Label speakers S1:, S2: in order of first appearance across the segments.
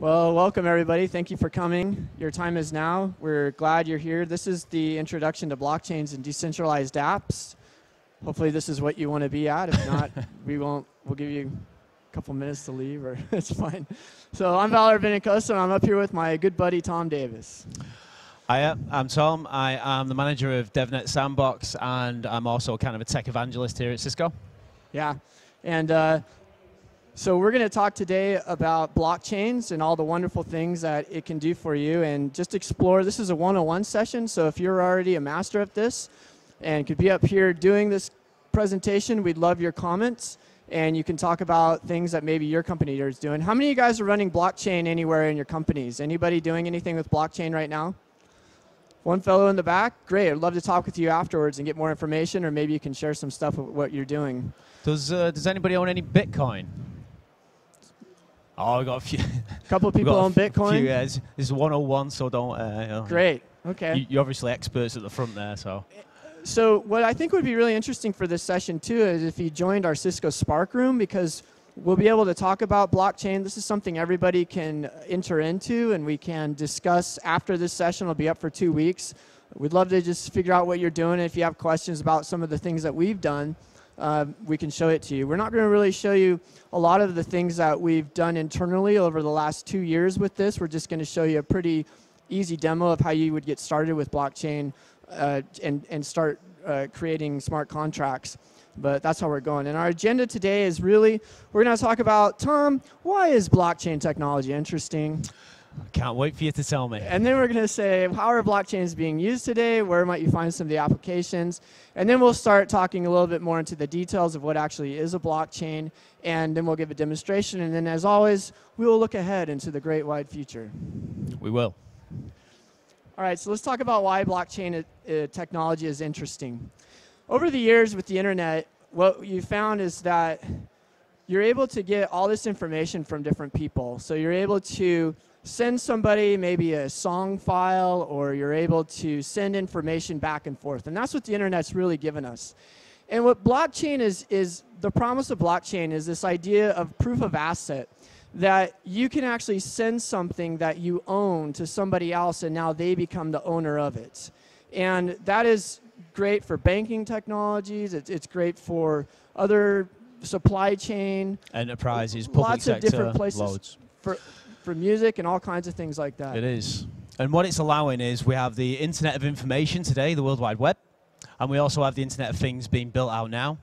S1: Well, welcome everybody. Thank you for coming. Your time is now. We're glad you're here. This is the introduction to blockchains and decentralized apps. Hopefully, this is what you want to be at. If not, we won't. We'll give you a couple minutes to leave, or it's fine. So I'm Valor Benicoso, and I'm up here with my good buddy Tom Davis.
S2: Hi, I'm Tom. I am the manager of DevNet Sandbox, and I'm also kind of a tech evangelist here at Cisco.
S1: Yeah, and uh, so we're going to talk today about blockchains and all the wonderful things that it can do for you and just explore. This is a one-on-one session, so if you're already a master at this and could be up here doing this presentation, we'd love your comments and you can talk about things that maybe your company is doing. How many of you guys are running blockchain anywhere in your companies? Anybody doing anything with blockchain right now? One fellow in the back? Great. I'd love to talk with you afterwards and get more information or maybe you can share some stuff of what you're doing.
S2: Does, uh, does anybody own any Bitcoin? Oh, we got a few.
S1: A couple of people on Bitcoin.
S2: Few, yeah, it's, it's 101, so don't. Uh, you know,
S1: Great. Okay.
S2: You, are obviously experts at the front there, so.
S1: So what I think would be really interesting for this session too is if you joined our Cisco Spark room because we'll be able to talk about blockchain. This is something everybody can enter into and we can discuss after this session. It'll be up for two weeks. We'd love to just figure out what you're doing. If you have questions about some of the things that we've done, uh, we can show it to you. We're not going to really show you a lot of the things that we've done internally over the last two years with this. We're just going to show you a pretty easy demo of how you would get started with blockchain uh, and, and start uh, creating smart contracts. But that's how we're going. And our agenda today is really, we're going to talk about, Tom, why is blockchain technology interesting?
S2: Can't wait for you to tell me.
S1: And then we're going to say how are blockchains being used today? Where might you find some of the applications? And then we'll start talking a little bit more into the details of what actually is a blockchain. And then we'll give a demonstration. And then, as always, we will look ahead into the great wide future.
S2: We will.
S1: All right, so let's talk about why blockchain uh, technology is interesting. Over the years with the internet, what you found is that you're able to get all this information from different people. So you're able to send somebody maybe a song file or you're able to send information back and forth. And that's what the internet's really given us. And what blockchain is, is the promise of blockchain is this idea of proof of asset that you can actually send something that you own to somebody else and now they become the owner of it. And that is great for banking technologies, it's, it's great for other supply chain,
S2: enterprises, public
S1: lots of different places.
S2: Loads.
S1: For, for music and all kinds of things like that.
S2: It is. And what it's allowing is we have the Internet of Information today, the World Wide Web, and we also have the Internet of Things being built out now.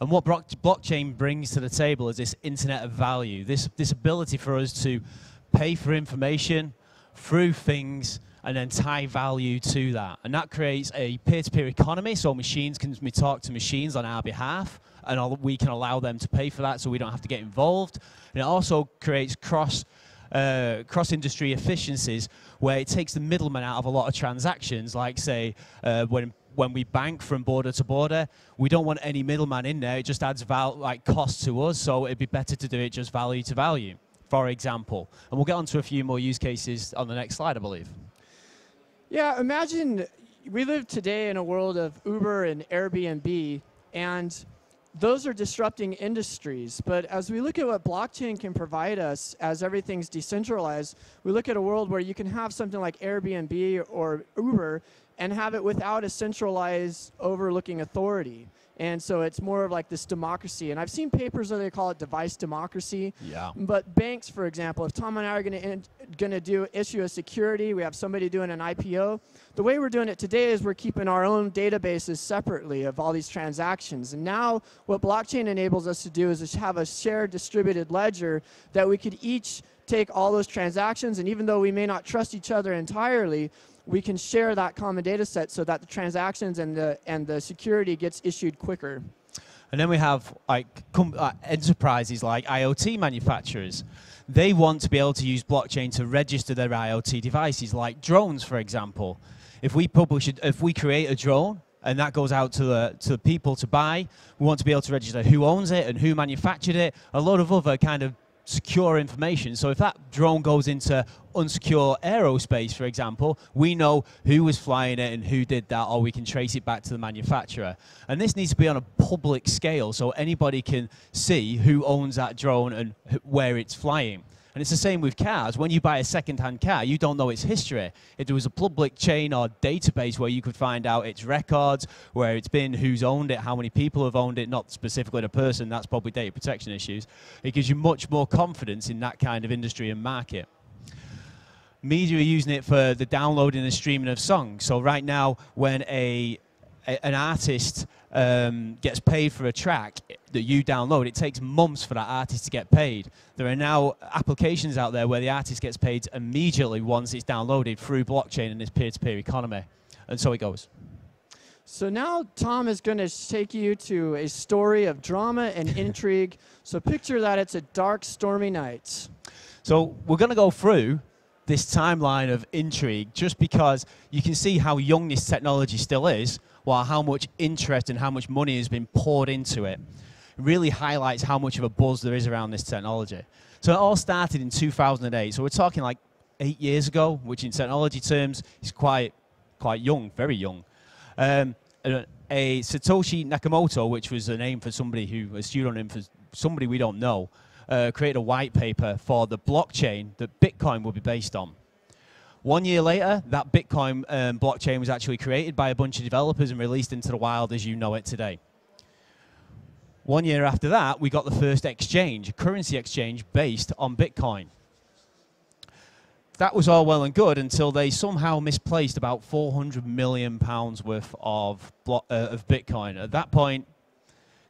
S2: And what blockchain brings to the table is this Internet of Value, this, this ability for us to pay for information through things and then tie value to that. And that creates a peer-to-peer -peer economy, so machines can talk to machines on our behalf, and we can allow them to pay for that so we don't have to get involved. And it also creates cross uh, cross-industry efficiencies where it takes the middleman out of a lot of transactions, like say uh, when when we bank from border to border, we don't want any middleman in there. It just adds val like cost to us, so it'd be better to do it just value to value, for example. And we'll get onto a few more use cases on the next slide, I believe.
S1: Yeah, imagine we live today in a world of Uber and Airbnb, and those are disrupting industries. But as we look at what blockchain can provide us as everything's decentralized, we look at a world where you can have something like Airbnb or Uber and have it without a centralized overlooking authority. And so it's more of like this democracy. And I've seen papers where they call it device democracy.
S2: Yeah.
S1: But banks, for example, if Tom and I are going to going to do issue a security, we have somebody doing an IPO. The way we're doing it today is we're keeping our own databases separately of all these transactions. And now what blockchain enables us to do is have a shared distributed ledger that we could each take all those transactions and even though we may not trust each other entirely, we can share that common data set so that the transactions and the, and the security gets issued quicker.
S2: And then we have like uh, enterprises like IoT manufacturers. They want to be able to use blockchain to register their IoT devices, like drones, for example. If we publish, it, if we create a drone and that goes out to the to the people to buy, we want to be able to register who owns it and who manufactured it. A lot of other kind of secure information. So if that drone goes into unsecure aerospace, for example, we know who was flying it and who did that, or we can trace it back to the manufacturer. And this needs to be on a public scale so anybody can see who owns that drone and where it's flying. And it's the same with cars. When you buy a second-hand car, you don't know its history. If there was a public chain or database where you could find out its records, where it's been, who's owned it, how many people have owned it, not specifically the person, that's probably data protection issues. It gives you much more confidence in that kind of industry and market media are using it for the downloading and streaming of songs. So right now, when a, a an artist um, gets paid for a track that you download, it takes months for that artist to get paid. There are now applications out there where the artist gets paid immediately once it's downloaded through blockchain and this peer-to-peer economy. And so it goes.
S1: So now Tom is going to take you to a story of drama and intrigue. So picture that it's a dark, stormy night.
S2: So we're going to go through this timeline of intrigue just because you can see how young this technology still is, while how much interest and how much money has been poured into it. It really highlights how much of a buzz there is around this technology. So it all started in 2008. So we're talking like eight years ago, which in technology terms is quite, quite young, very young. Um, a, a Satoshi Nakamoto, which was a name for somebody who, a pseudonym for somebody we don't know, uh, created a white paper for the blockchain that Bitcoin will be based on. One year later, that Bitcoin um, blockchain was actually created by a bunch of developers and released into the wild as you know it today. One year after that, we got the first exchange, currency exchange based on Bitcoin. That was all well and good until they somehow misplaced about 400 million pounds worth of, uh, of Bitcoin. At that point,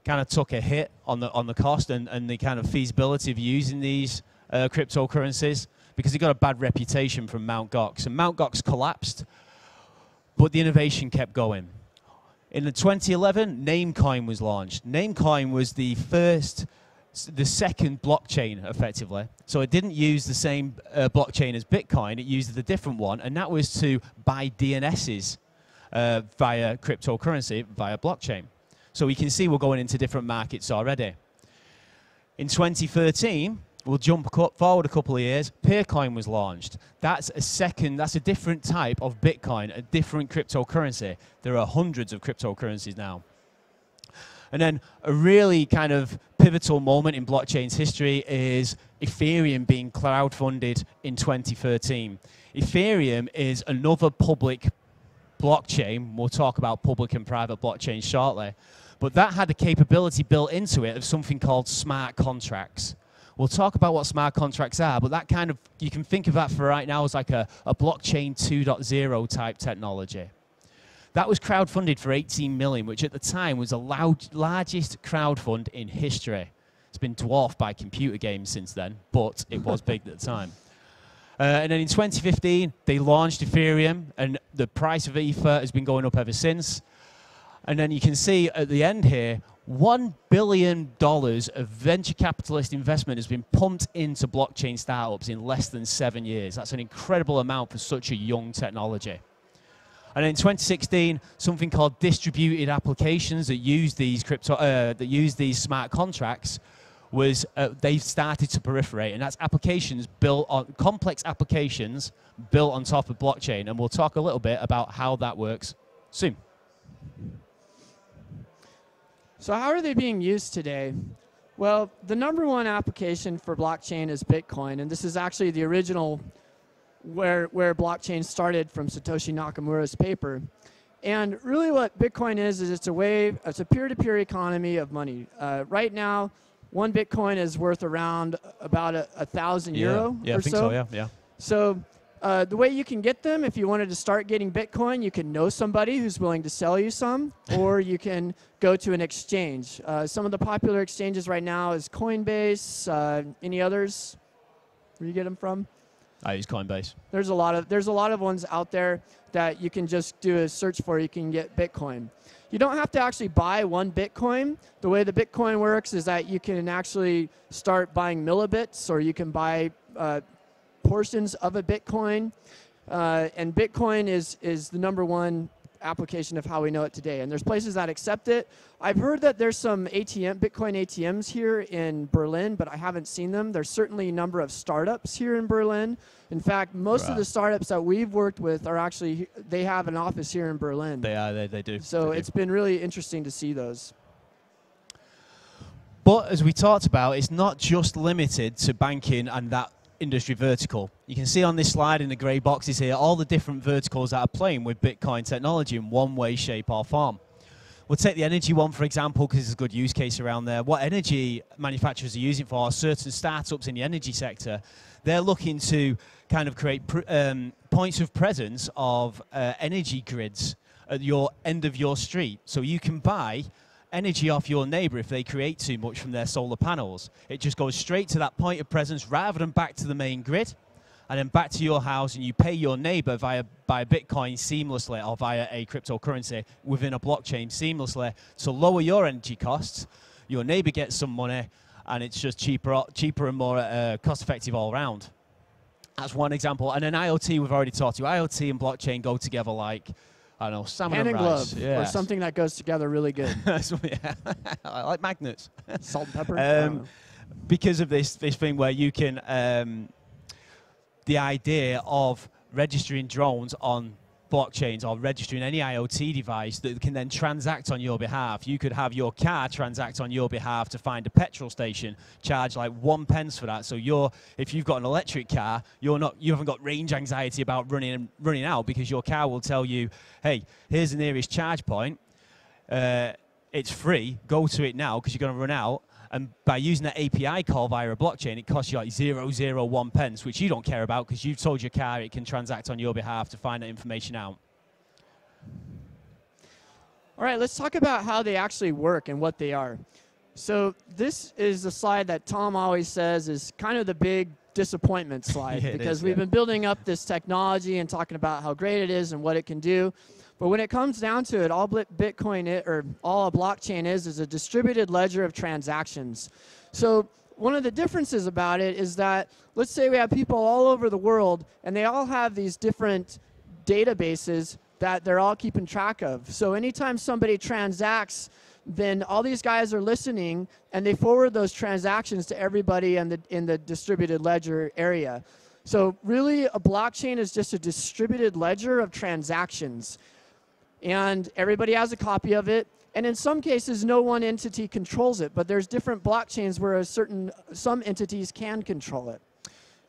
S2: kind of took a hit on the on the cost and, and the kind of feasibility of using these uh, cryptocurrencies because it got a bad reputation from Mt. Gox. And Mt. Gox collapsed, but the innovation kept going. In 2011, Namecoin was launched. Namecoin was the first, the second blockchain, effectively. So it didn't use the same uh, blockchain as Bitcoin. It used a different one, and that was to buy DNSs uh, via cryptocurrency, via blockchain. So we can see we're going into different markets already. In 2013, we'll jump forward a couple of years, Peercoin was launched. That's a second, that's a different type of Bitcoin, a different cryptocurrency. There are hundreds of cryptocurrencies now. And then a really kind of pivotal moment in blockchain's history is Ethereum being crowdfunded in 2013. Ethereum is another public blockchain. We'll talk about public and private blockchains shortly. But that had a capability built into it of something called smart contracts. We'll talk about what smart contracts are, but that kind of, you can think of that for right now as like a, a blockchain 2.0 type technology. That was crowdfunded for 18 million, which at the time was the loud, largest crowdfund in history. It's been dwarfed by computer games since then, but it was big at the time. Uh, and then in 2015, they launched Ethereum, and the price of Ether has been going up ever since. And then you can see at the end here, $1 billion of venture capitalist investment has been pumped into blockchain startups in less than seven years. That's an incredible amount for such a young technology. And in 2016, something called distributed applications that use these crypto, uh, that use these smart contracts, was uh, they've started to proliferate, and that's applications built on complex applications built on top of blockchain. And we'll talk a little bit about how that works soon.
S1: So how are they being used today? Well, the number one application for blockchain is Bitcoin, and this is actually the original where, where blockchain started from Satoshi Nakamura's paper. And really what Bitcoin is, is it's a way, it's a peer-to-peer -peer economy of money. Uh, right now, one Bitcoin is worth around about a, a thousand
S2: yeah.
S1: euro
S2: yeah,
S1: or
S2: I think
S1: so.
S2: so. Yeah, yeah.
S1: So uh, the way you can get them, if you wanted to start getting Bitcoin, you can know somebody who's willing to sell you some, or you can go to an exchange. Uh, some of the popular exchanges right now is Coinbase. Uh, any others? Where you get them from?
S2: I use Coinbase.
S1: There's a lot of there's a lot of ones out there that you can just do a search for. You can get Bitcoin. You don't have to actually buy one Bitcoin. The way the Bitcoin works is that you can actually start buying millibits, or you can buy uh, portions of a Bitcoin. Uh, and Bitcoin is, is the number one application of how we know it today. And there's places that accept it. I've heard that there's some ATM, Bitcoin ATMs here in Berlin, but I haven't seen them. There's certainly a number of startups here in Berlin. In fact, most right. of the startups that we've worked with are actually, they have an office here in Berlin.
S2: They are, they, they do.
S1: So
S2: they
S1: it's
S2: do.
S1: been really interesting to see those.
S2: But as we talked about, it's not just limited to banking and that industry vertical. You can see on this slide in the grey boxes here all the different verticals that are playing with Bitcoin technology in one way, shape, or form. We'll take the energy one, for example, because there's a good use case around there. What energy manufacturers are using for certain startups in the energy sector, they're looking to kind of create um, points of presence of uh, energy grids at your end of your street. So you can buy energy off your neighbor if they create too much from their solar panels. It just goes straight to that point of presence rather than back to the main grid and then back to your house and you pay your neighbor via by Bitcoin seamlessly or via a cryptocurrency within a blockchain seamlessly to lower your energy costs. Your neighbor gets some money and it's just cheaper, cheaper and more uh, cost effective all around. That's one example. And then IoT, we've already talked to. IoT and blockchain go together like I don't know, salmon
S1: Hand
S2: and,
S1: and glove,
S2: yeah.
S1: or something that goes together really good.
S2: yeah. I like magnets.
S1: Salt and pepper.
S2: Um, because of this this thing where you can um, the idea of registering drones on blockchains or registering any IoT device that can then transact on your behalf. You could have your car transact on your behalf to find a petrol station, charge like one pence for that. So you're, if you've got an electric car, you're not, you haven't got range anxiety about running running out because your car will tell you, hey, here's the nearest charge point. Uh, it's free. Go to it now because you're going to run out. And by using that API call via a blockchain, it costs you like zero zero one pence, which you don't care about because you've told your car it can transact on your behalf to find that information out.
S1: All right, let's talk about how they actually work and what they are. So this is the slide that Tom always says is kind of the big disappointment slide
S2: yeah,
S1: because
S2: is,
S1: we've
S2: yeah.
S1: been building up this technology and talking about how great it is and what it can do. But when it comes down to it, all Bitcoin it, or all a blockchain is is a distributed ledger of transactions. So one of the differences about it is that let's say we have people all over the world and they all have these different databases that they're all keeping track of. So anytime somebody transacts, then all these guys are listening and they forward those transactions to everybody in the in the distributed ledger area. So really a blockchain is just a distributed ledger of transactions and everybody has a copy of it. And in some cases, no one entity controls it, but there's different blockchains where a certain some entities can control it.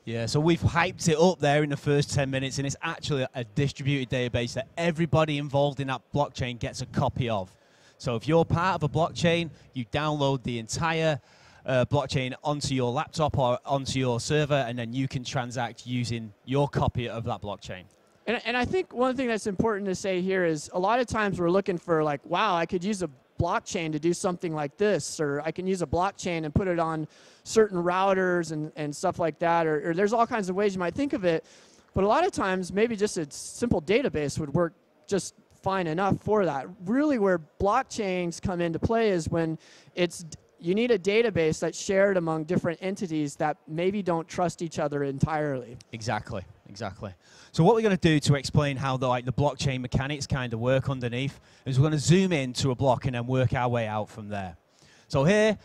S2: Yeah, so we've hyped it up there in the first 10 minutes, and it's actually a distributed database that everybody involved in that blockchain gets a copy of. So if you're part of a blockchain, you download the entire uh, blockchain onto your laptop or onto your server, and then you can transact using your copy of that blockchain.
S1: And, and I think one thing that's important to say here is a lot of times we're looking for like, wow, I could use a blockchain to do something like this, or I can use a blockchain and put it on certain routers and, and stuff like that, or, or there's all kinds of ways you might think of it. But a lot of times, maybe just a simple database would work just fine enough for that. Really, where blockchains come into play is when it's you need a database that's shared among different entities that maybe don't trust each other entirely.
S2: Exactly, exactly. So what we're going to do to explain how the, like, the blockchain mechanics kind of work underneath is we're going to zoom in to a block and then work our way out from there. So here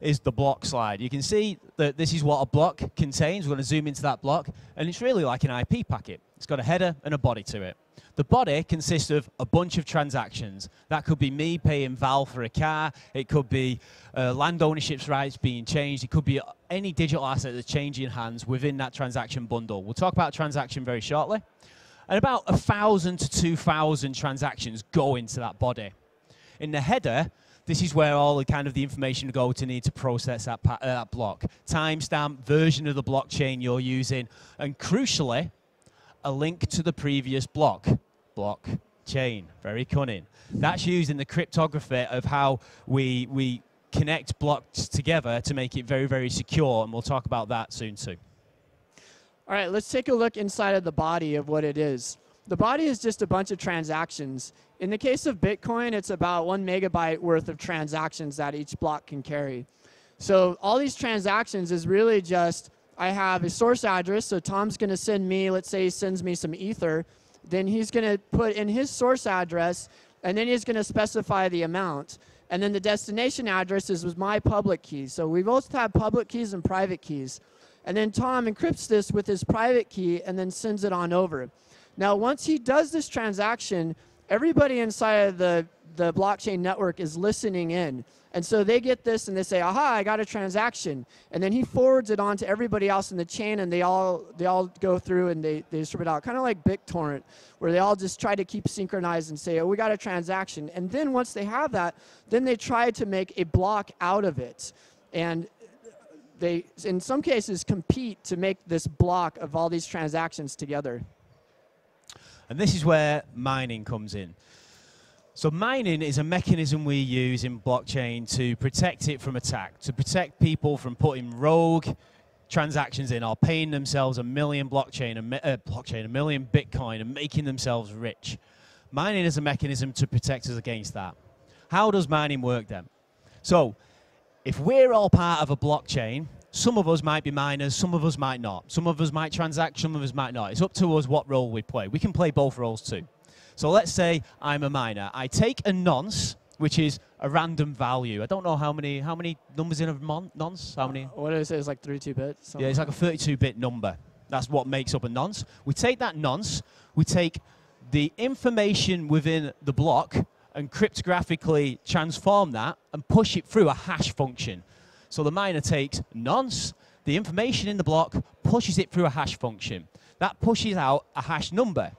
S2: is the block slide. You can see that this is what a block contains. We're going to zoom into that block, and it's really like an IP packet. It's got a header and a body to it. The body consists of a bunch of transactions. That could be me paying Val for a car. It could be uh, land ownership rights being changed. It could be any digital asset that's changing hands within that transaction bundle. We'll talk about transaction very shortly. And about a thousand to two thousand transactions go into that body. In the header, this is where all the kind of the information go to need to process that, uh, that block. Timestamp, version of the blockchain you're using, and crucially, a link to the previous block blockchain. Very cunning. That's used in the cryptography of how we, we connect blocks together to make it very, very secure, and we'll talk about that soon too.
S1: All right, let's take a look inside of the body of what it is. The body is just a bunch of transactions. In the case of Bitcoin, it's about one megabyte worth of transactions that each block can carry. So all these transactions is really just, I have a source address, so Tom's gonna send me, let's say he sends me some ether, then he's going to put in his source address, and then he's going to specify the amount. And then the destination address is my public key. So we both have public keys and private keys. And then Tom encrypts this with his private key and then sends it on over. Now, once he does this transaction, everybody inside of the, the blockchain network is listening in. And so they get this and they say, aha, I got a transaction. And then he forwards it on to everybody else in the chain and they all, they all go through and they, they distribute out, kind of like BitTorrent, where they all just try to keep synchronized and say, oh, we got a transaction. And then once they have that, then they try to make a block out of it. And they, in some cases, compete to make this block of all these transactions together.
S2: And this is where mining comes in. So mining is a mechanism we use in blockchain to protect it from attack, to protect people from putting rogue transactions in or paying themselves a million blockchain, a, uh, blockchain, a million Bitcoin and making themselves rich. Mining is a mechanism to protect us against that. How does mining work then? So if we're all part of a blockchain, some of us might be miners, some of us might not. Some of us might transact, some of us might not. It's up to us what role we play. We can play both roles too. So let's say I'm a miner. I take a nonce, which is a random value. I don't know how many how many numbers in a mon- nonce. How many?
S1: Uh, what did I say? It's like 32 bits.
S2: Yeah, it's like a 32-bit number. That's what makes up a nonce. We take that nonce. We take the information within the block and cryptographically transform that and push it through a hash function. So the miner takes nonce, the information in the block, pushes it through a hash function. That pushes out a hash number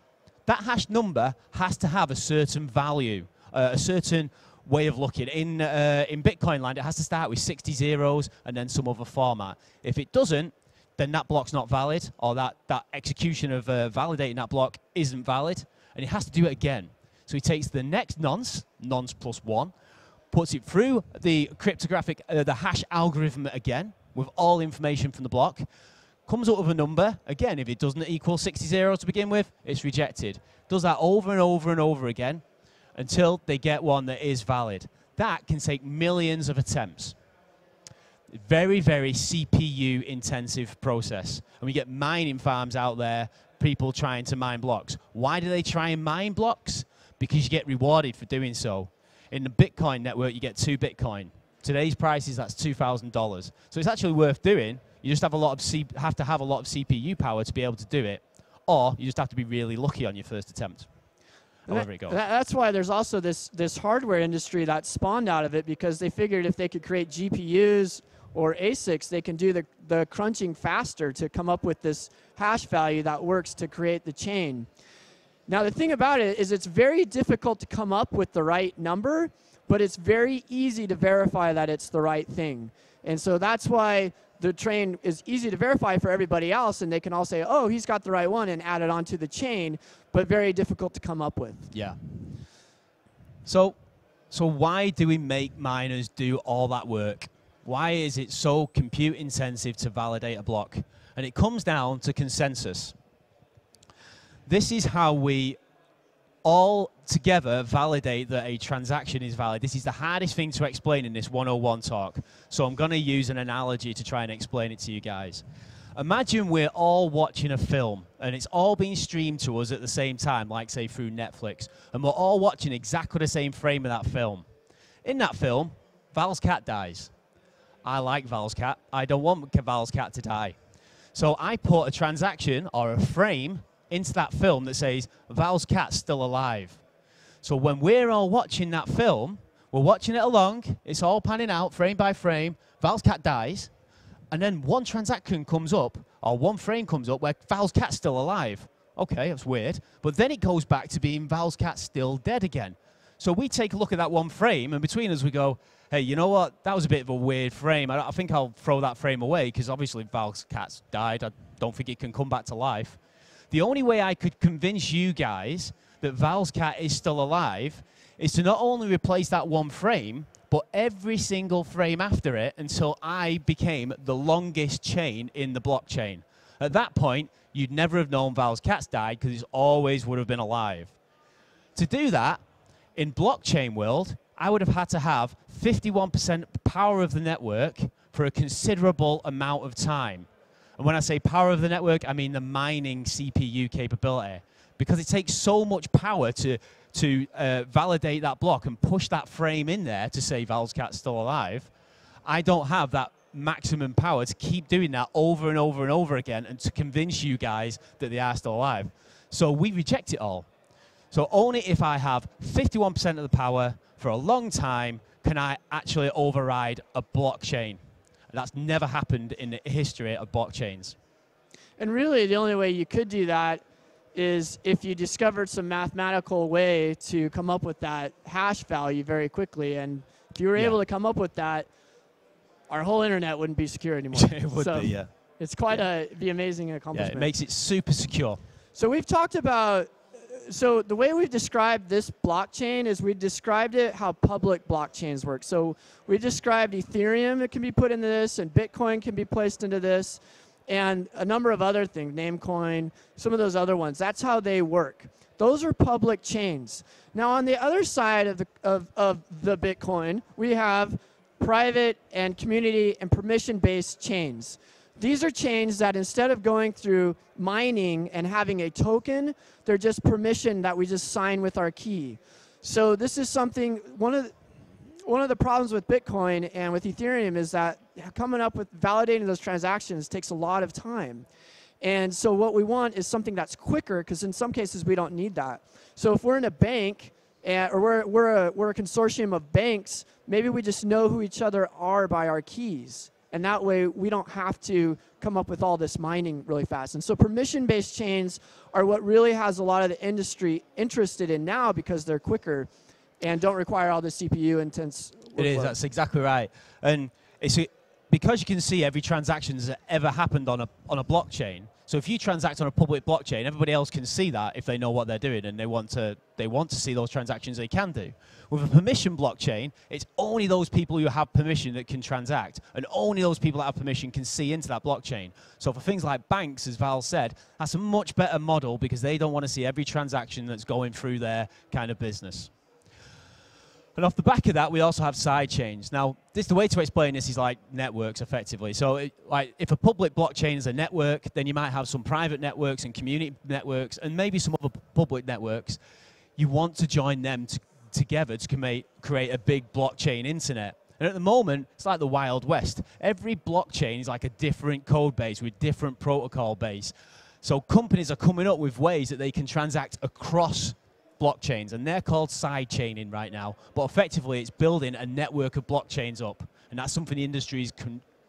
S2: that hash number has to have a certain value, uh, a certain way of looking. In, uh, in Bitcoin land, it has to start with 60 zeros and then some other format. If it doesn't, then that block's not valid, or that, that execution of uh, validating that block isn't valid, and it has to do it again. So he takes the next nonce, nonce plus one, puts it through the cryptographic, uh, the hash algorithm again, with all information from the block, comes up with a number. Again, if it doesn't equal 60 zeros to begin with, it's rejected. Does that over and over and over again until they get one that is valid. That can take millions of attempts. Very, very CPU intensive process. And we get mining farms out there, people trying to mine blocks. Why do they try and mine blocks? Because you get rewarded for doing so. In the Bitcoin network, you get two Bitcoin. Today's prices, that's $2,000. So it's actually worth doing you just have a lot of C have to have a lot of CPU power to be able to do it, or you just have to be really lucky on your first attempt. However it goes.
S1: That's why there's also this this hardware industry that spawned out of it because they figured if they could create GPUs or ASICs, they can do the, the crunching faster to come up with this hash value that works to create the chain. Now, the thing about it is it's very difficult to come up with the right number, but it's very easy to verify that it's the right thing. And so that's why the train is easy to verify for everybody else, and they can all say, oh, he's got the right one and add it onto the chain, but very difficult to come up with.
S2: Yeah. So, so why do we make miners do all that work? Why is it so compute intensive to validate a block? And it comes down to consensus. This is how we all together validate that a transaction is valid. This is the hardest thing to explain in this 101 talk. So I'm going to use an analogy to try and explain it to you guys. Imagine we're all watching a film and it's all being streamed to us at the same time, like say through Netflix, and we're all watching exactly the same frame of that film. In that film, Val's cat dies. I like Val's cat. I don't want Val's cat to die. So I put a transaction or a frame into that film that says Val's cat's still alive. So when we're all watching that film, we're watching it along, it's all panning out frame by frame, Val's cat dies, and then one transaction comes up, or one frame comes up where Val's cat's still alive. Okay, that's weird. But then it goes back to being Val's cat still dead again. So we take a look at that one frame, and between us we go, hey, you know what? That was a bit of a weird frame. I, I think I'll throw that frame away because obviously Val's cat's died. I don't think it can come back to life. The only way I could convince you guys that Val's cat is still alive is to not only replace that one frame, but every single frame after it until I became the longest chain in the blockchain. At that point, you'd never have known Val's cat's died because he always would have been alive. To do that, in blockchain world, I would have had to have 51% power of the network for a considerable amount of time. And when I say power of the network, I mean the mining CPU capability. Because it takes so much power to, to uh, validate that block and push that frame in there to say Val's cat's still alive, I don't have that maximum power to keep doing that over and over and over again and to convince you guys that they are still alive. So we reject it all. So only if I have 51% of the power for a long time can I actually override a blockchain. That's never happened in the history of blockchains.
S1: And really, the only way you could do that is if you discovered some mathematical way to come up with that hash value very quickly. And if you were
S2: Yeah.
S1: able to come up with that, our whole internet wouldn't be secure anymore.
S2: it would
S1: so
S2: be, yeah.
S1: It's quite a the amazing accomplishment.
S2: Yeah, it makes it super secure.
S1: So we've talked about. So the way we've described this blockchain is we described it how public blockchains work. So we described Ethereum it can be put into this, and Bitcoin can be placed into this, and a number of other things, Namecoin, some of those other ones. That's how they work. Those are public chains. Now on the other side of the of, of the Bitcoin, we have private and community and permission-based chains. These are chains that instead of going through mining and having a token, they're just permission that we just sign with our key. So this is something one of the, one of the problems with Bitcoin and with Ethereum is that coming up with validating those transactions takes a lot of time. And so what we want is something that's quicker because in some cases we don't need that. So if we're in a bank and, or we're, we're, a, we're a consortium of banks, maybe we just know who each other are by our keys. And that way we don't have to come up with all this mining really fast. And so permission-based chains are what really has a lot of the industry interested in now because they're quicker and don't require all the CPU intense.
S2: It is. That's exactly right. And it's because you can see every transaction that's ever happened on a on a blockchain. So if you transact on a public blockchain, everybody else can see that if they know what they're doing and they want to they want to see those transactions they can do. With a permission blockchain, it's only those people who have permission that can transact, and only those people that have permission can see into that blockchain. So for things like banks, as Val said, that's a much better model because they don't want to see every transaction that's going through their kind of business. And off the back of that, we also have side chains. Now, this the way to explain this is like networks, effectively. So, it, like, if a public blockchain is a network, then you might have some private networks and community networks, and maybe some other public networks. You want to join them t- together to create create a big blockchain internet. And at the moment, it's like the Wild West. Every blockchain is like a different code base with different protocol base. So companies are coming up with ways that they can transact across blockchains, and they're called side chaining right now. But effectively, it's building a network of blockchains up, and that's something the industry is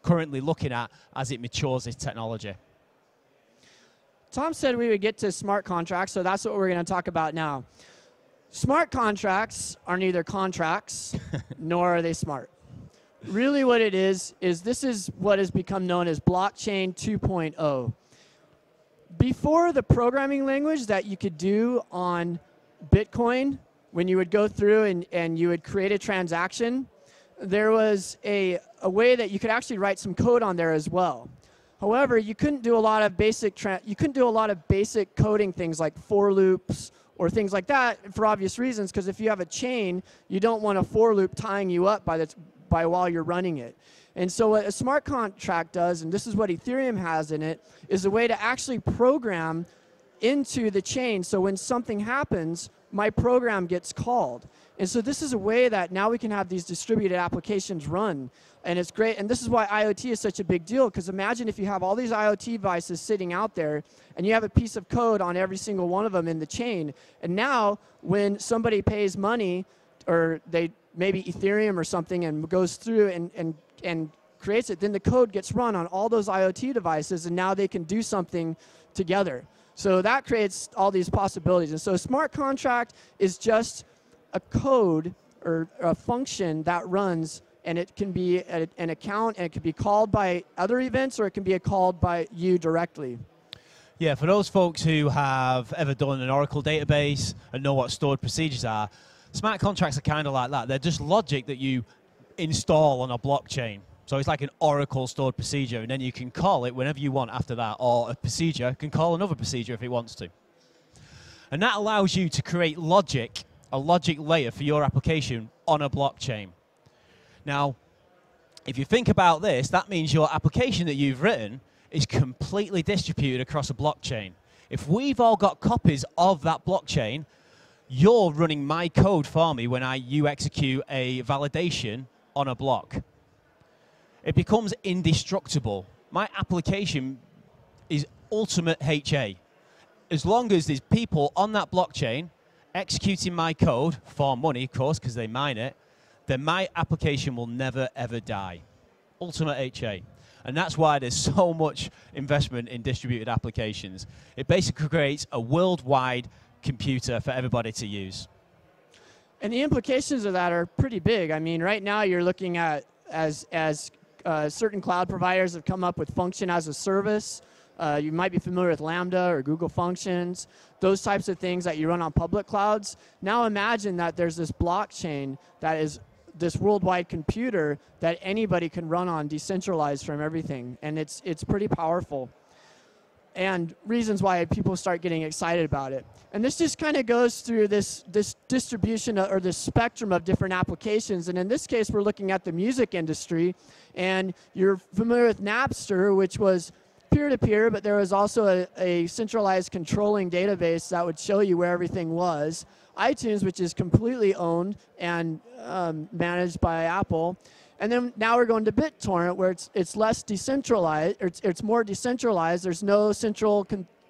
S2: currently looking at as it matures this technology.
S1: Tom said we would get to smart contracts, so that's what we're going to talk about now. Smart contracts are neither contracts nor are they smart. Really, what it is, is this is what has become known as blockchain 2.0. Before the programming language that you could do on Bitcoin, when you would go through and, and you would create a transaction, there was a, a way that you could actually write some code on there as well. However, you couldn't do a lot of basic you couldn't do a lot of basic coding things like for loops or things like that for obvious reasons because if you have a chain, you don't want a for loop tying you up by the by while you're running it. And so what a smart contract does and this is what Ethereum has in it is a way to actually program into the chain so when something happens, my program gets called. And so this is a way that now we can have these distributed applications run. And it's great. And this is why IoT is such a big deal because imagine if you have all these IoT devices sitting out there and you have a piece of code on every single one of them in the chain. And now when somebody pays money or they maybe Ethereum or something and goes through and, and, and creates it, then the code gets run on all those IoT devices and now they can do something together. So that creates all these possibilities. And so a smart contract is just a code or a function that runs and it can be a, an account and it can be called by other events or it can be called by you directly.
S2: Yeah, for those folks who have ever done an Oracle database and know what stored procedures are, smart contracts are kind of like that. They're just logic that you install on a blockchain. So it's like an Oracle stored procedure, and then you can call it whenever you want after that, or a procedure can call another procedure if it wants to. And that allows you to create logic, a logic layer for your application on a blockchain. Now, if you think about this, that means your application that you've written is completely distributed across a blockchain. If we've all got copies of that blockchain, you're running my code for me when I you execute a validation on a block. It becomes indestructible. My application is ultimate HA. As long as there's people on that blockchain executing my code for money, of course, because they mine it, then my application will never ever die. Ultimate HA. And that's why there's so much investment in distributed applications. It basically creates a worldwide computer for everybody to use.
S1: And the implications of that are pretty big. I mean, right now you're looking at as as uh, certain cloud providers have come up with function as a service. Uh, you might be familiar with Lambda or Google Functions, those types of things that you run on public clouds. Now imagine that there's this blockchain that is this worldwide computer that anybody can run on decentralized from everything. And it's, it's pretty powerful. And reasons why people start getting excited about it. And this just kind of goes through this, this distribution or this spectrum of different applications. And in this case, we're looking at the music industry. And you're familiar with Napster, which was peer-to-peer, but there was also a, a, centralized controlling database that would show you where everything was. iTunes, which is completely owned and um, managed by Apple. And then now we're going to BitTorrent, where it's, it's less decentralized, it's, it's more decentralized. There's no central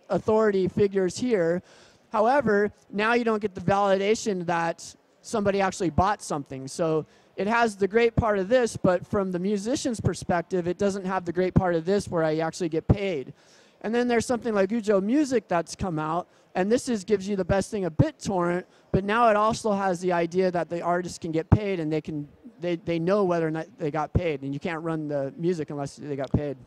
S1: authority figures here. However, now you don't get the validation that somebody actually bought something. So it has the great part of this, but from the musician's perspective, it doesn't have the great part of this where I actually get paid. And then there's something like Ujo Music that's come out, and this is gives you the best thing of BitTorrent, but now it also has the idea that the artist can get paid and they can they, they know whether or not they got paid, and you can't run the music unless they got paid.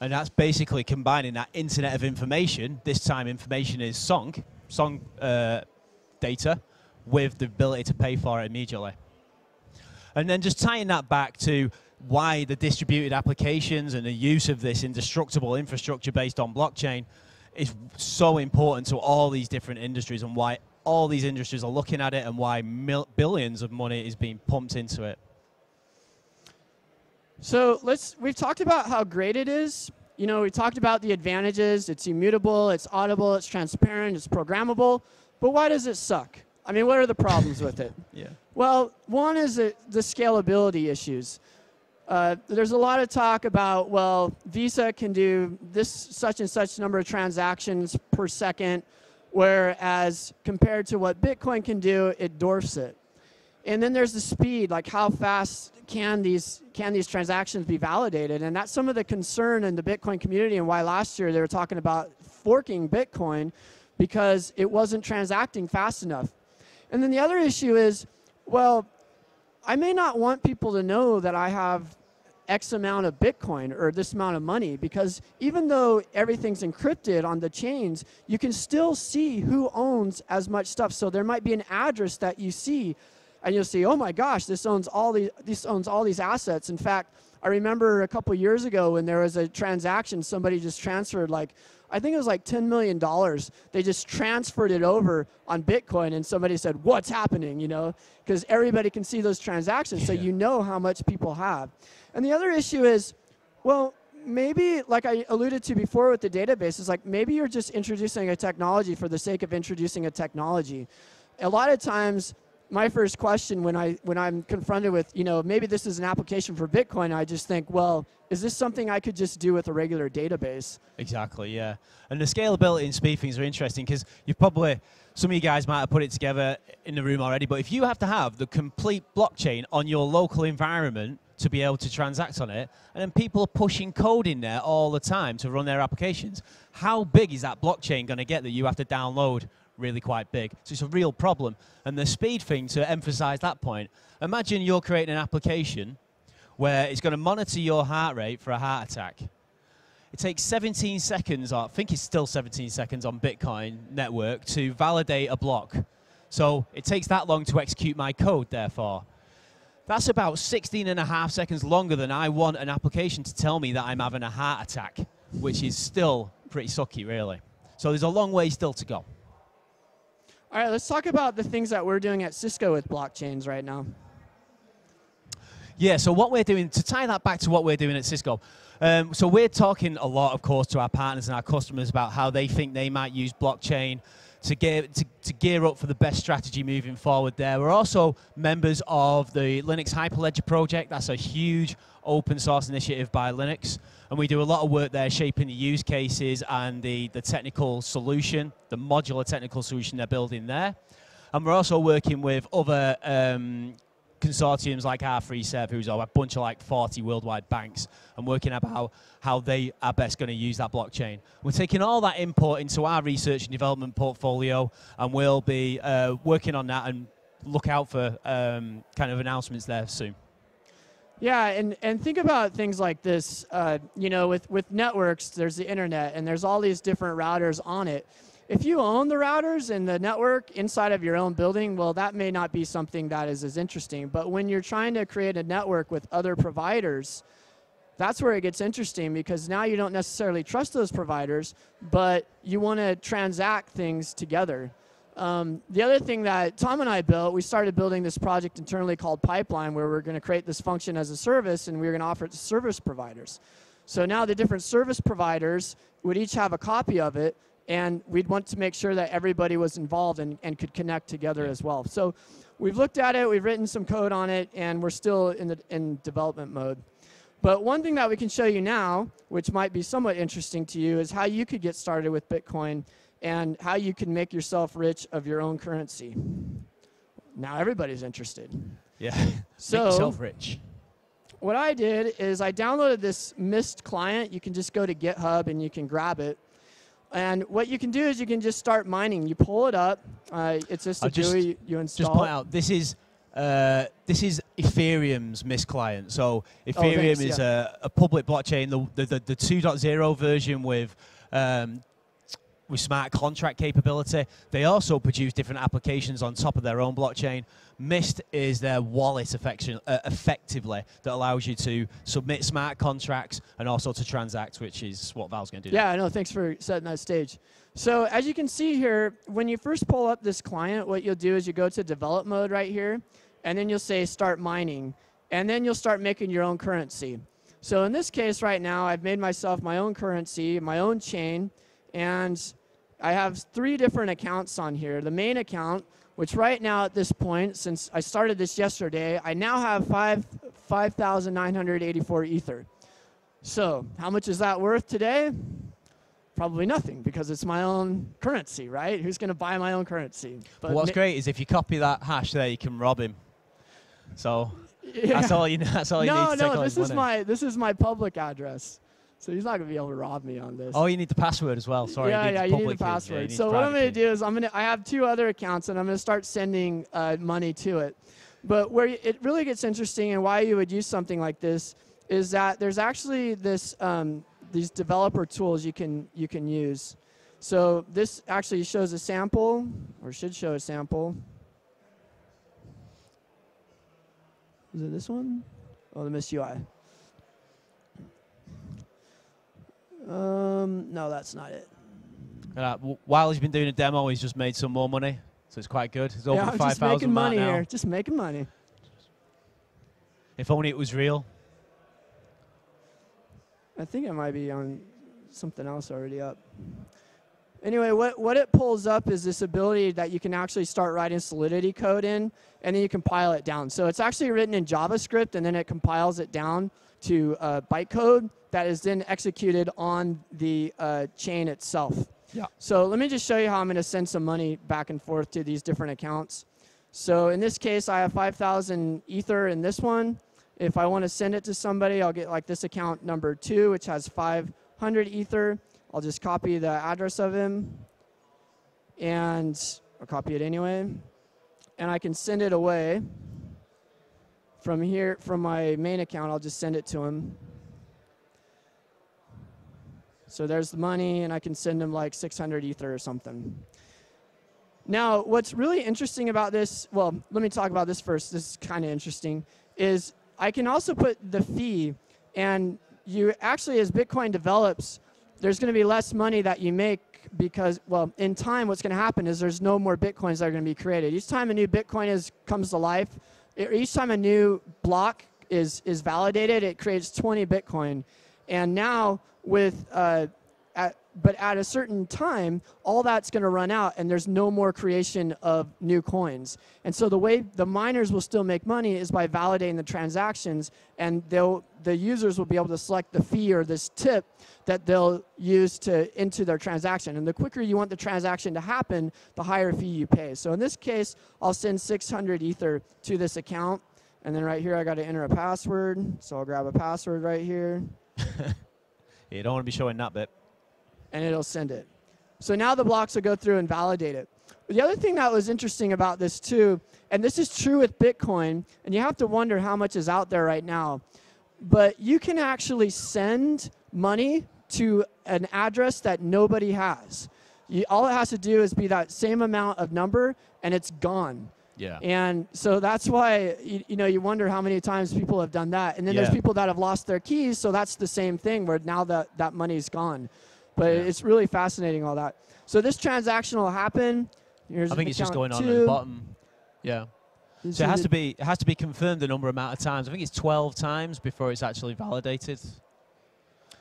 S2: And that's basically combining that Internet of Information. This time, information is song, song uh, data, with the ability to pay for it immediately. And then just tying that back to why the distributed applications and the use of this indestructible infrastructure based on blockchain is so important to all these different industries and why all these industries are looking at it and why billions of money is being pumped into it.
S1: So let's, we've talked about how great it is. You know, we talked about the advantages. It's immutable, it's audible, it's transparent, it's programmable. But why does it suck? I mean, what are the problems with it?
S2: Yeah.
S1: Well, one is the, the scalability issues. Uh, there's a lot of talk about, well, Visa can do this such and such number of transactions per second, whereas compared to what Bitcoin can do, it dwarfs it. And then there's the speed, like how fast can these can these transactions be validated? And that's some of the concern in the Bitcoin community and why last year they were talking about forking Bitcoin because it wasn't transacting fast enough. And then the other issue is, well, I may not want people to know that I have X amount of Bitcoin or this amount of money because even though everything's encrypted on the chains, you can still see who owns as much stuff. So there might be an address that you see and you'll see, oh my gosh, this owns all these, this owns all these assets. In fact, I remember a couple years ago when there was a transaction, somebody just transferred like, I think it was like $10 million. They just transferred it over on Bitcoin, and somebody said, What's happening? You know, because everybody can see those transactions, so you know how much people have. And the other issue is, well, maybe, like I alluded to before with the databases, like maybe you're just introducing a technology for the sake of introducing a technology. A lot of times, my first question when I when I'm confronted with you know maybe this is an application for Bitcoin, I just think, well, is this something I could just do with a regular database?
S2: Exactly, yeah. And the scalability and speed things are interesting because you've probably some of you guys might have put it together in the room already, but if you have to have the complete blockchain on your local environment to be able to transact on it, and then people are pushing code in there all the time to run their applications, how big is that blockchain going to get that you have to download really quite big. So it's a real problem. And the speed thing, to emphasize that point, imagine you're creating an application where it's going to monitor your heart rate for a heart attack. It takes 17 seconds, I think it's still 17 seconds on Bitcoin network to validate a block. So it takes that long to execute my code, therefore. That's about 16 and a half seconds longer than I want an application to tell me that I'm having a heart attack, which is still pretty sucky, really. So there's a long way still to go.
S1: All right, let's talk about the things that we're doing at Cisco with blockchains right now.
S2: Yeah, so what we're doing, to tie that back to what we're doing at Cisco, um, so we're talking a lot, of course, to our partners and our customers about how they think they might use blockchain to, get, to, to gear up for the best strategy moving forward there. We're also members of the Linux Hyperledger project. That's a huge open source initiative by Linux and we do a lot of work there shaping the use cases and the, the technical solution, the modular technical solution they're building there. And we're also working with other um, consortiums like R3CEV, who's a bunch of like 40 worldwide banks, and working about how they are best going to use that blockchain. We're taking all that input into our research and development portfolio, and we'll be uh, working on that and look out for um, kind of announcements there soon.
S1: Yeah, and, and think about things like this. Uh, you know, with, with networks, there's the internet, and there's all these different routers on it. If you own the routers and the network inside of your own building, well, that may not be something that is as interesting. But when you're trying to create a network with other providers, that's where it gets interesting because now you don't necessarily trust those providers, but you want to transact things together. Um, the other thing that Tom and I built, we started building this project internally called Pipeline, where we're going to create this function as a service, and we are going to offer it to service providers. So now the different service providers would each have a copy of it, and we'd want to make sure that everybody was involved and, and could connect together as well. So we've looked at it, we've written some code on it, and we're still in, the, in development mode. But one thing that we can show you now, which might be somewhat interesting to you, is how you could get started with Bitcoin and how you can make yourself rich of your own currency. Now everybody's interested.
S2: Yeah.
S1: So
S2: Make yourself rich.
S1: what I did is I downloaded this Mist client. You can just go to GitHub and you can grab it. And what you can do is you can just start mining. You pull it up. Uh, it's just a
S2: I'll just-
S1: GUI you install.
S2: Just point out this is uh, this is Ethereum's Mist client. So Ethereum
S1: Oh, thanks,
S2: is
S1: yeah.
S2: a, a public blockchain. The the, the, the 2.0 version with um, with smart contract capability. They also produce different applications on top of their own blockchain. Mist is their wallet affection, uh, effectively that allows you to submit smart contracts and also to transact, which is what Val's going to do.
S1: Yeah, no, thanks for setting that stage. So as you can see here, when you first pull up this client, what you'll do is you go to develop mode right here, and then you'll say start mining, and then you'll start making your own currency. So in this case right now, I've made myself my own currency, my own chain, and I have three different accounts on here. The main account, which right now at this point, since I started this yesterday, I now have five 5,984 Ether. So how much is that worth today? Probably nothing because it's my own currency, right? Who's going to buy my own currency?
S2: But what's great is if you copy that hash there, you can rob him. So
S1: Yeah.
S2: that's all you. That's all you need
S1: no,
S2: to take
S1: no, this
S2: his
S1: is
S2: money.
S1: my this is my public address, so he's not going to be able to rob me on this.
S2: Oh, you need the password as well. Sorry.
S1: yeah,
S2: you
S1: yeah,
S2: the
S1: you need the.
S2: Yeah,
S1: password.
S2: need
S1: so what I'm going to
S2: key.
S1: do is I'm going to I have two other accounts and I'm going to start sending uh, money to it. But where it really gets interesting and why you would use something like this is that there's actually this um, these developer tools you can you can use. So this actually shows a sample or should show a sample. Is it this one? Oh, the Mist UI. Um, no, that's not it.
S2: Uh, while he's been doing a demo, he's just made some more money, so it's quite good. It's over
S1: yeah,
S2: the
S1: just making money
S2: now.
S1: here. Just making money.
S2: If only it was real.
S1: I think it might be on something else already up. Anyway, what, what it pulls up is this ability that you can actually start writing Solidity code in, and then you compile it down. So it's actually written in JavaScript, and then it compiles it down to uh, bytecode that is then executed on the uh, chain itself.
S2: Yeah.
S1: So let me just show you how I'm going to send some money back and forth to these different accounts. So in this case, I have 5,000 Ether in this one. If I want to send it to somebody, I'll get like this account number two, which has 500 Ether. I'll just copy the address of him, and I'll copy it anyway. And I can send it away from here, from my main account. I'll just send it to him. So there's the money, and I can send him like 600 Ether or something. Now, what's really interesting about this, well, let me talk about this first. This is kind of interesting, is I can also put the fee, and you actually, as Bitcoin develops, there's going to be less money that you make because, well, in time, what's going to happen is there's no more Bitcoins that are going to be created. Each time a new Bitcoin is, comes to life, each time a new block is, is validated, it creates 20 Bitcoin. And now, with uh, but at a certain time, all that's going to run out, and there's no more creation of new coins. And so the way the miners will still make money is by validating the transactions, and they'll the users will be able to select the fee or this tip that they'll use to into their transaction. And the quicker you want the transaction to happen, the higher fee you pay. So in this case, I'll send 600 Ether to this account, and then right here I got to enter a password. So I'll grab a password right here.
S2: you don't want to be showing that bit
S1: and it'll send it. So now the blocks will go through and validate it. The other thing that was interesting about this too, and this is true with Bitcoin, and you have to wonder how much is out there right now, but you can actually send money to an address that nobody has. You, all it has to do is be that same amount of number, and it's gone.
S2: Yeah.
S1: And so that's why you, you, know you wonder how many times people have done that. And then yeah. there's people that have lost their keys, so that's the same thing where now that that money's gone. But yeah. it's really fascinating all that. So this transaction will happen.
S2: Here's I think it's just going on at the bottom. Yeah. So it has to be it has to be confirmed a number amount of times. I think it's 12 times before it's actually validated.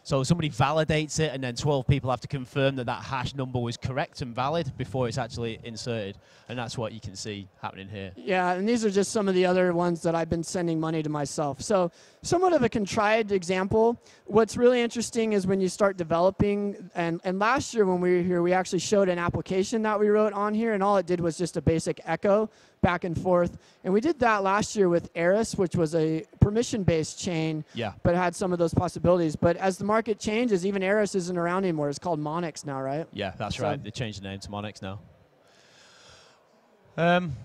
S2: So somebody validates it, and then 12 people have to confirm that that hash number was correct and valid before it's actually inserted. And that's what you can see happening here.
S1: Yeah, and these are just some of the other ones that I've been sending money to myself. So somewhat of a contrived example. What's really interesting is when you start developing, and, and last year when we were here, we actually showed an application that we wrote on here, and all it did was just a basic echo back and forth. And we did that last year with Eris, which was a permission-based chain,
S2: yeah.
S1: but had some of those possibilities. But as the market changes, even Eris isn't around anymore. It's called Monax now, right?
S2: Yeah, that's so right. They changed the name to Monax now. Um,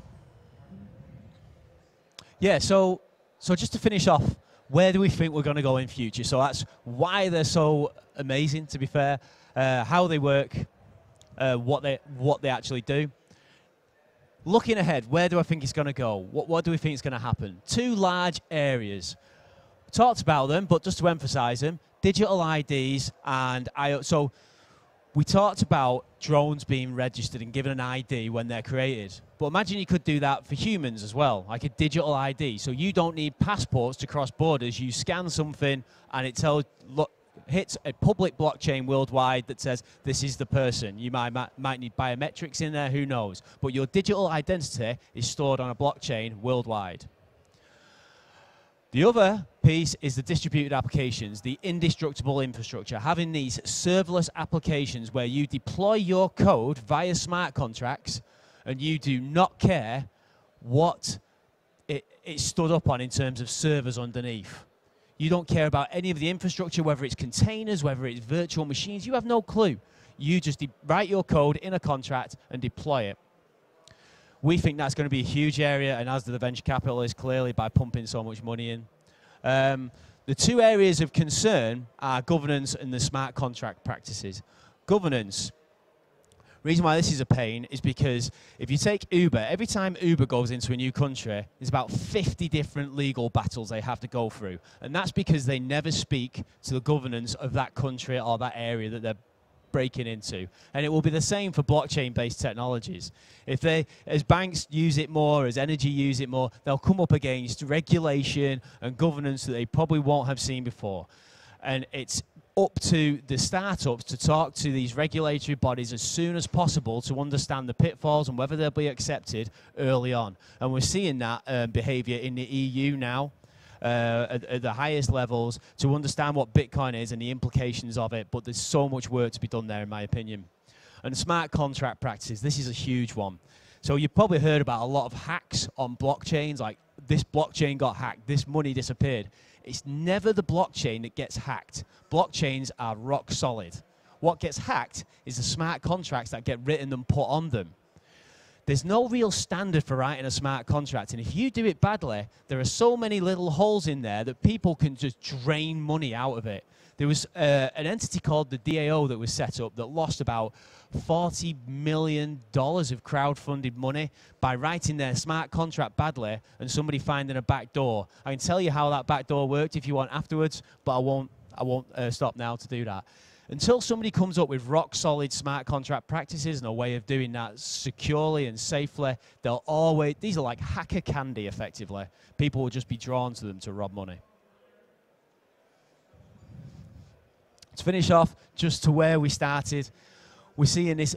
S2: yeah, so so just to finish off, where do we think we're going to go in future? So that's why they're so amazing, to be fair, uh, how they work, uh, what they what they actually do looking ahead, where do I think it's going to go? What, what do we think is going to happen? Two large areas. talked about them, but just to emphasize them, digital IDs and I. So we talked about drones being registered and given an ID when they're created. But imagine you could do that for humans as well, like a digital ID. So you don't need passports to cross borders. You scan something and it tells, look, hits a public blockchain worldwide that says this is the person. You might, might need biometrics in there, who knows. But your digital identity is stored on a blockchain worldwide. The other piece is the distributed applications, the indestructible infrastructure, having these serverless applications where you deploy your code via smart contracts and you do not care what it, it stood up on in terms of servers underneath. You don't care about any of the infrastructure, whether it's containers, whether it's virtual machines. You have no clue. You just write your code in a contract and deploy it. We think that's going to be a huge area, and as the venture capitalists, clearly by pumping so much money in. Um, the two areas of concern are governance and the smart contract practices. Governance, reason why this is a pain is because if you take Uber, every time Uber goes into a new country, there's about 50 different legal battles they have to go through. And that's because they never speak to the governance of that country or that area that they're breaking into. And it will be the same for blockchain-based technologies. If they, as banks use it more, as energy use it more, they'll come up against regulation and governance that they probably won't have seen before. And it's up to the startups to talk to these regulatory bodies as soon as possible to understand the pitfalls and whether they'll be accepted early on. And we're seeing that um, behavior in the EU now. Uh, at, at, the highest levels to understand what Bitcoin is and the implications of it, but there's so much work to be done there, in my opinion. And smart contract practices, this is a huge one. So you've probably heard about a lot of hacks on blockchains, like this blockchain got hacked, this money disappeared. It's never the blockchain that gets hacked. Blockchains are rock solid. What gets hacked is the smart contracts that get written and put on them. There's no real standard for writing a smart contract, and if you do it badly, there are so many little holes in there that people can just drain money out of it. There was uh, an entity called the DAO that was set up that lost about $40 million of crowd-funded money by writing their smart contract badly and somebody finding a back door. I can tell you how that back door worked if you want afterwards, but I won't, I won't uh, stop now to do that. Until somebody comes up with rock solid smart contract practices and a way of doing that securely and safely, they'll always, these are like hacker candy effectively. People will just be drawn to them to rob money. To finish off, just to where we started, we're seeing this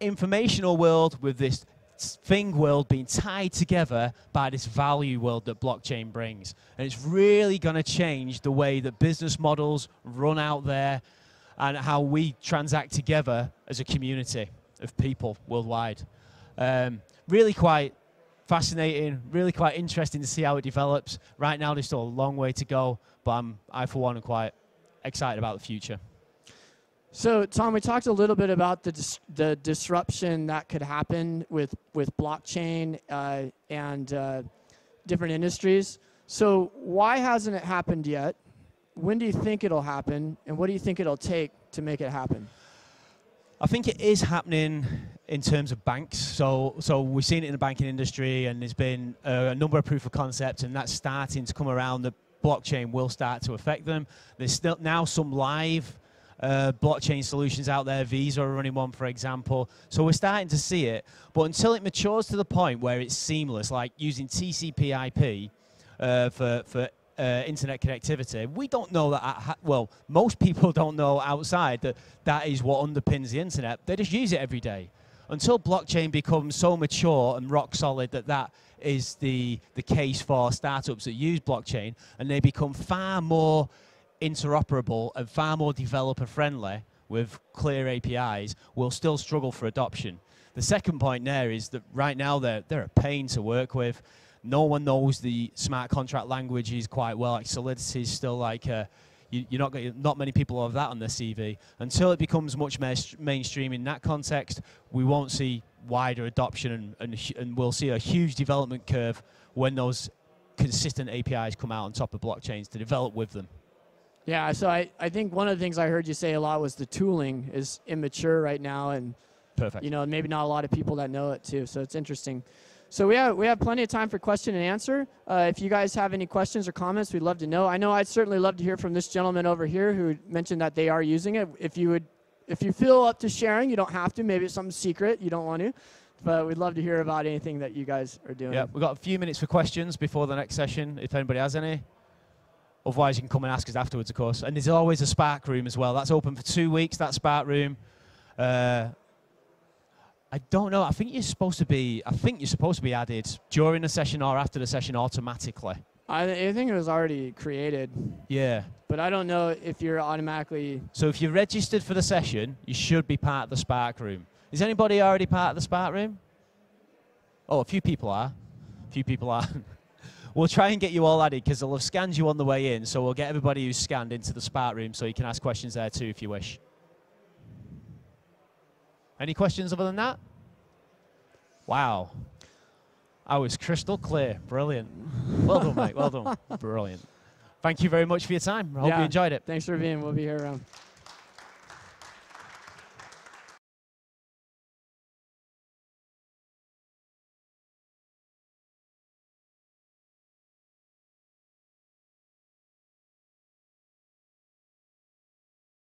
S2: informational world with this thing world being tied together by this value world that blockchain brings. And it's really going to change the way that business models run out there and how we transact together as a community of people worldwide. Um, really quite fascinating, really quite interesting to see how it develops. Right now, there's still a long way to go, but I'm, I, for one, am quite excited about the future.
S1: So, Tom, we talked a little bit about the dis- the disruption that could happen with with blockchain uh, and uh, different industries. So, why hasn't it happened yet? When do you think it'll happen, and what do you think it'll take to make it happen?
S2: I think it is happening in terms of banks. So, so we've seen it in the banking industry, and there's been a, number of proof of concepts, and that's starting to come around. The blockchain will start to affect them. There's still now some live uh, blockchain solutions out there. Visa are running one, for example. So we're starting to see it. But until it matures to the point where it's seamless, like using TCP/IP uh, for for uh, internet connectivity, we don't know that. at, well, most people don't know outside that that is what underpins the internet. They just use it every day. Until blockchain becomes so mature and rock solid that that is the the case for startups that use blockchain, and they become far more interoperable and far more developer friendly with clear APIs we'll still struggle for adoption. The second point there is that right now they're, they're a pain to work with. No one knows the smart contract languages quite well. Like Solidity is still like a, you, are not going not many people have that on their CV. Until it becomes much mainstream in that context, we won't see wider adoption and, and, and we'll see a huge development curve when those consistent APIs come out on top of blockchains to develop with them.
S1: Yeah, so I, I think one of the things I heard you say a lot was the tooling is immature right now, and
S2: perfect.
S1: You know, maybe not a lot of people that know it too. So it's interesting. So we have we have plenty of time for question and answer. Uh, if you guys have any questions or comments, we'd love to know. I know I'd certainly love to hear from this gentleman over here who mentioned that they are using it. If you would, if you feel up to sharing, you don't have to. Maybe it's something secret you don't want to, but we'd love to hear about anything that you guys are doing.
S2: Yeah, we've got a few minutes for questions before the next session. If anybody has any. Otherwise, you can come and ask us afterwards, of course. And there's always a Spark room as well. That's open for two weeks, that Spark room. Uh, I don't know. I think you're supposed to be. I think you're supposed to be added during the session or after the session automatically.
S1: I, I think it was already created.
S2: Yeah.
S1: But I don't know if you're automatically.
S2: So if you're registered for the session, you should be part of the Spark room. Is anybody already part of the Spark room? Oh, a few people are. A few people are. We'll try and get you all added because they'll have scanned you on the way in. So we'll get everybody who's scanned into the Spark room so you can ask questions there too if you wish. Any questions other than that? Wow. I was crystal clear. Brilliant. Well done, mate. Well done. Brilliant. Thank you very much for your time. I hope
S1: yeah.
S2: you enjoyed it.
S1: Thanks for being. We'll be here around.